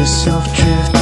yourself drift.